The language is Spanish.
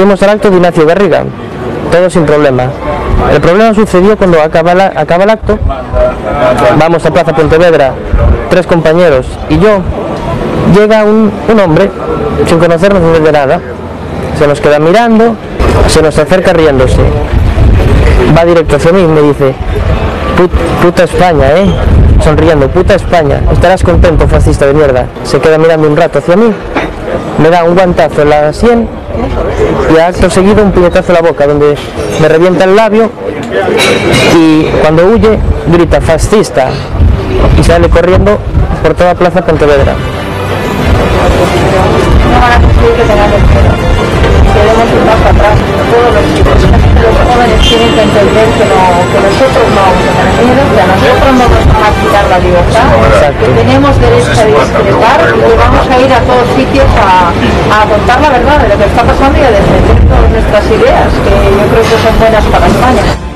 Fuimos al acto de Ignacio Garriga, todo sin problema. El problema sucedió cuando acaba, la- acaba el acto, vamos a Plaza Pontevedra, tres compañeros y yo, llega un, un hombre, sin conocernos de nada, se nos queda mirando, se nos acerca riéndose, va directo hacia mí y me dice, "Put- puta España, ¿eh? Sonriendo, puta España, estarás contento, fascista de mierda. Se queda mirando un rato hacia mí, me da un guantazo en la sien y acto seguido un puñetazo en la boca donde me revienta el labio y cuando huye grita fascista y sale corriendo por toda Plaza Pontevedra. no van a conseguir que tengamos miedo. Queremos ir más atrás. Todos los, los jóvenes tienen que entender que, no, que nosotros no vamos a tener miedo, que a nosotros no nos van a quitar la libertad, Exacto. que tenemos derecho a discrepar y que vamos ir a todos sitios a, contar la verdad de lo que está pasando y a defender todas nuestras ideas, que yo creo que son buenas para España.